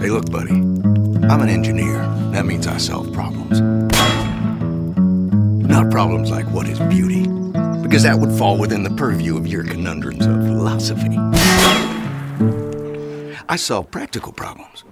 Hey, look, buddy. I'm an engineer. That means I solve problems. Not problems like what is beauty, because that would fall within the purview of your conundrums of philosophy. I solve practical problems.